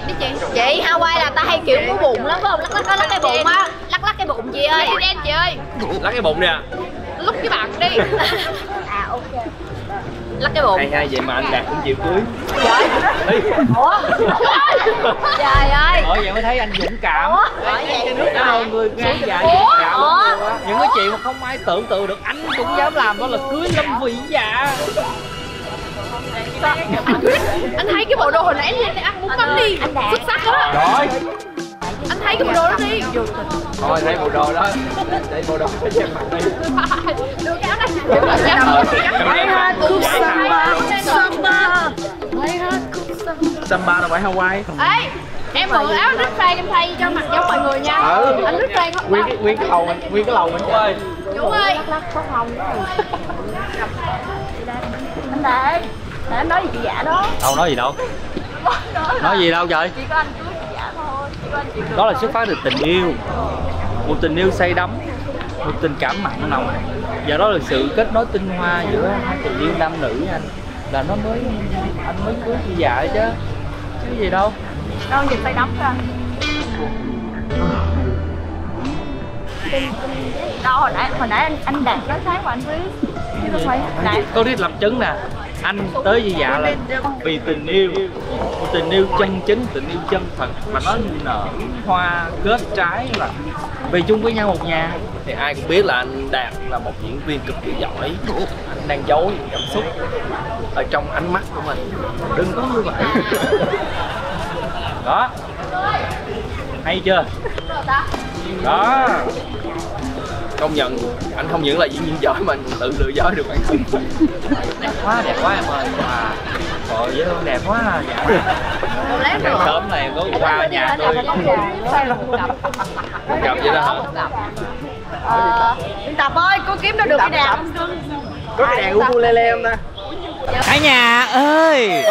Hawaii đi chị. Chị Hawaii là ta hay kiểu múa bụng lắm phải không? Lắc lắc lắc, lắc cái bụng á. Lắc lắc cái bụng chị ơi. Đi đen chị ơi. Lắc cái bụng nè. Lúc với bạn đi. À ok. Lắc cái bụng. Hay hay vậy mà anh đạt cũng chịu cưới. Trời. Ê, ủa? Trời ơi. Bởi vậy mới thấy anh dũng cảm. Bởi vậy Đâu, người khán giả Ủa? dũng cảm những cái chuyện mà không ai tưởng tượng được anh cũng dám làm đó là cưới lâm vĩ dạ anh thấy cái bộ đồ hồi nãy lên để ăn bún bánh đi Anh xuất sắc á rồi anh thấy cái bộ đồ đó đi thôi thấy bộ đồ đó để bộ đồ để xem mặt đi đưa cái áo này Hay ha, cũng samba samba Samba là phải Hawaii ê em mượn áo nước phan em thay cho mặc giống mọi người nha Ừ. anh nước phan không nguyên cái nguyên cái lầu mình nguyên cái lầu mình ơi Dũng ơi anh đạt anh nói gì chị dạ đó. Đâu nói gì đâu. Nói gì đâu trời. Chỉ có anh cưới chị dạ thôi chỉ có anh chịu được đó là xuất phát từ tình yêu. Một tình yêu say đắm một tình cảm mặn nồng. Và đó là sự kết nối tinh hoa giữa hai tình yêu nam nữ nha anh. Là nó mới anh mới cưới chị dạ chứ. Chứ gì đâu. Đâu nhìn tay đấm ra đâu hồi nãy hồi nãy anh anh đạt nói sáng mà anh biết. Chứ không phải đạt. Có biết làm chứng nè anh tới với dạ là vì tình yêu. Một tình yêu chân chính tình yêu chân thật. Mà nó nở hoa kết trái là về chung với nhau một nhà. Thì ai cũng biết là anh đạt là một diễn viên cực kỳ giỏi. Anh đang giấu những cảm xúc ở trong ánh mắt của mình. Đừng có như vậy. Đó. Hay chưa? Đó công nhận anh không những là diễn viên giỏi mà anh tự lừa dối được. Bản thân đẹp quá đẹp quá em ơi. À trời dễ thương đẹp quá à. dạ sáng sớm này có qua nhà tôi. gặp vậy đó hả? Ờ tập ơi cô kiếm đâu được cái đàn có cái đàn ukulele không ta? Cả nhà ơi.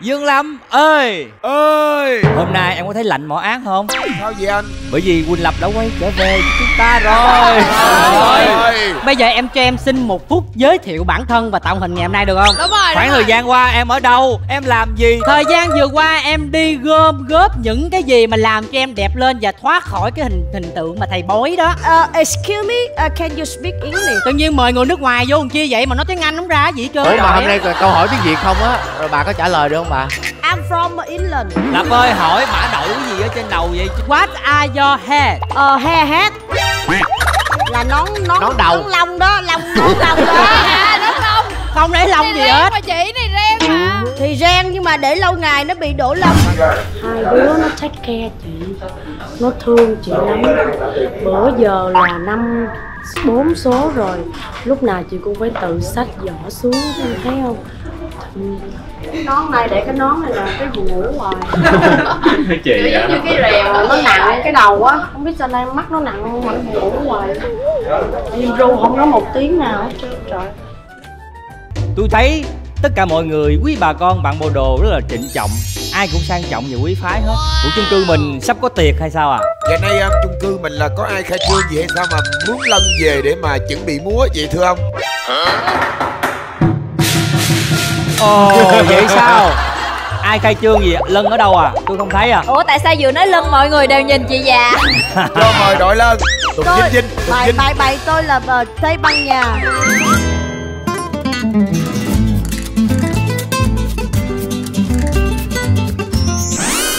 Dương Lâm ơi ơi Hôm nay em có thấy lạnh mỏ ác không? sao vậy anh Bởi vì Quỳnh Lập đã quay trở về với chúng ta rồi ơi Bây giờ em cho em xin một phút giới thiệu bản thân và tạo hình ngày hôm nay được không? đúng rồi Khoảng thời gian qua em ở đâu? Em làm gì? Thời gian vừa qua em đi gom góp những cái gì mà làm cho em đẹp lên và thoát khỏi cái hình hình tượng mà thầy bói đó. Uh, excuse me, uh, can you speak English? Tự nhiên mời người nước ngoài vô làm chi vậy mà nói tiếng Anh không ra gì hết trơn. Ủa mà hôm nay câu hỏi tiếng Việt không á Rồi bà có trả lời được không bà I'm from England. Lập ơi hỏi bả đậu cái gì ở trên đầu vậy? What are your hair? Ờ, hair hat. Là nón nón Nón đầu. nón lông đó, lông nón lông đó. à đúng không Không để lông gì hết. mà chị này ren mà Thì ren nhưng mà để lâu ngày nó bị đổ lông. hai đứa nó take care chị nó thương chị lắm bữa giờ là năm bốn số rồi lúc nào chị cũng phải tự xách giỏ xuống thấy không. Cái nón này để cái nón này là cái buồn ngủ hoài. Chị giống như cái rèo nó nặng. cái đầu á không biết sao nay mắt nó nặng mà nó buồn ngủ hoài. Im ru không nói một tiếng nào hết trơn trời. Tôi thấy tất cả mọi người quý bà con bạn bộ đồ rất là trịnh trọng. Ai cũng sang trọng và quý phái hết. Của chung cư mình sắp có tiệc hay sao à? Ngày nay chung cư mình là có ai khai trương gì hay sao mà muốn lân về để mà chuẩn bị múa vậy thưa ông Ồ vậy sao? Ai khai trương gì? Lân ở đâu à? Tôi không thấy à Ủa tại sao vừa nói lưng mọi người đều nhìn chị già? cho mời đội lên Tùng Tôi, Vinh Tùng bài Vinh bài bài tôi là uh, Tây Ban Nha.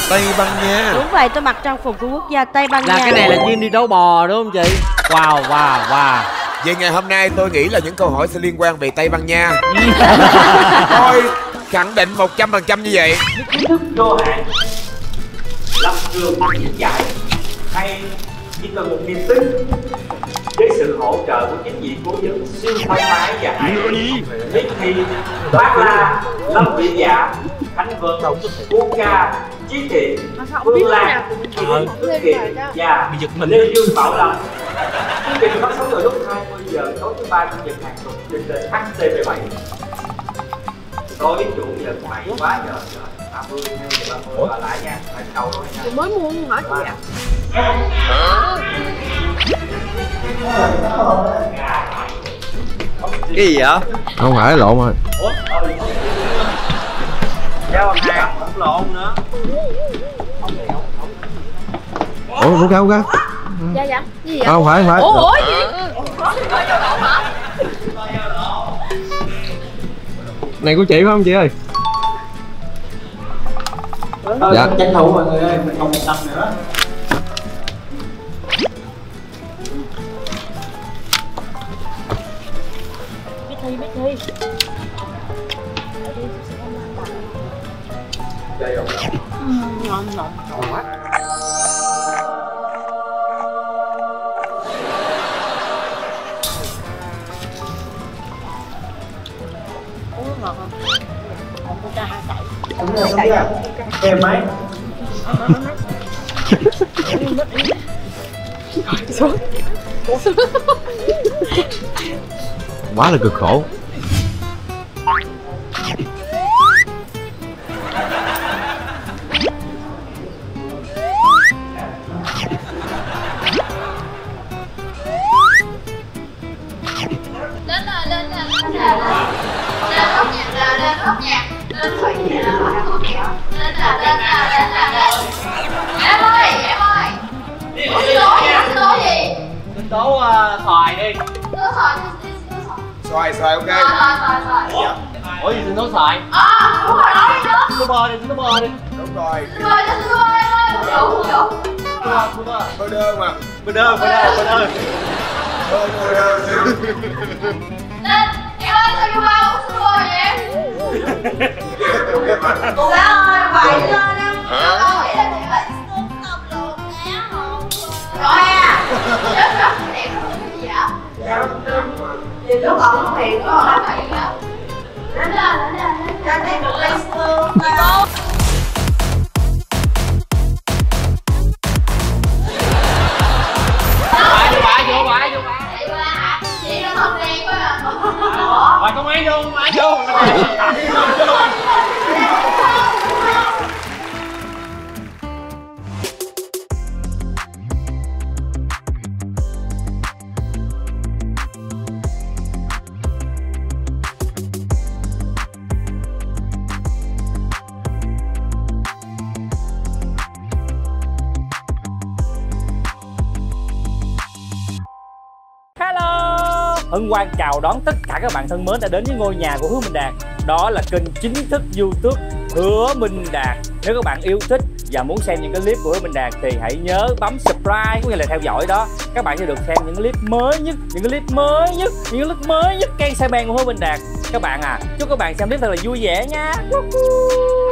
Tây Ban Nha Đúng vậy, tôi mặc trang phục của quốc gia Tây Ban Là Nha. cái này là chuyên đi đấu bò đúng không chị Wow wow wow Vậy ngày hôm nay tôi nghĩ là những câu hỏi sẽ liên quan về Tây Ban Nha. Thôi khẳng định 100% như vậy. Kiến thức vô hạn. Lập trường diễn giải. Hay chỉ cần một niềm tin. Với sự hỗ trợ của chính trị cố vấn siêu thoải mái và hải Viết Thi, Bác La, Lâm Vĩ Dạ, Khánh Vân, Quốc Ca, Chí Thị, Phương Lan, Phương Kiệt và Lê Dương Bảo Lâm. Chương trình phát sóng vào lúc 20 giờ tối thứ ba chủ nhật hàng tuần trên kênh HTV7 tối chủ nhật bảy quá giờ rồi ba mươi hai giờ ba mươi bà lại nha lại đầu rồi nha. Mới mua không hả chị ạ? Cái gì vậy? Không phải lộn rồi ủa giao hàng lộn nữa. Ủa không cao không cao dạ dạ. Gì vậy? Không phải không phải. Ủa ủa gì? Này của chị phải không chị ơi? Dạ. tranh thủ mọi người ơi mình còn một tập nữa. Biết thi biết thi ngon ngon uống ngọt không không có cha hai cậy đúng rồi đúng em mấy quá là cực khổ góc nhạc. Lên khỏi nhạc rồi, lên góc nhạc. Lên rồi, lên rồi, lên rồi, lên. Em ơi, em ơi. Ủa, xin lỗi gì? Xin lỗi gì? sinh tố uh, xoài đi Tôi xoài, xoài. xoài ok Xoài, xoài, xoài, xoài. ủa gì sinh tố xoài À, đúng rồi, nói đi nữa. tố bơ đi tố bơ đi đúng rồi Xin lỗi, xin lỗi, em ơi. Đủ, đủ. bơ bơ bơ bơ đơ mà bơ đơ bơ đơ bơ đơ bơ bơ đơ Lên, em ơi, sao vô bao? Xin lỗi vậy? Cô gái ơi, vậy lên em. Con nghĩ là chị vậy. Tập lộn né không? Rồi à. Rất rất đẹp không cái gì vậy? Thì lúc ông thì có nói vậy hả? Đến đây, đến đây, đến đây. Được lên xương. Hân Hoan chào đón tất cả các bạn thân mến đã đến với ngôi nhà của Hứa Minh Đạt. Đó là kênh chính thức YouTube Hứa Minh Đạt. Nếu các bạn yêu thích và muốn xem những cái clip của Hứa Minh Đạt thì hãy nhớ bấm subscribe cũng như là theo dõi đó. Các bạn sẽ được xem những clip mới nhất, những clip mới nhất, những clip mới nhất cây xe bèn của Hứa Minh Đạt. Các bạn à, chúc các bạn xem clip thật là vui vẻ nha. Woohoo.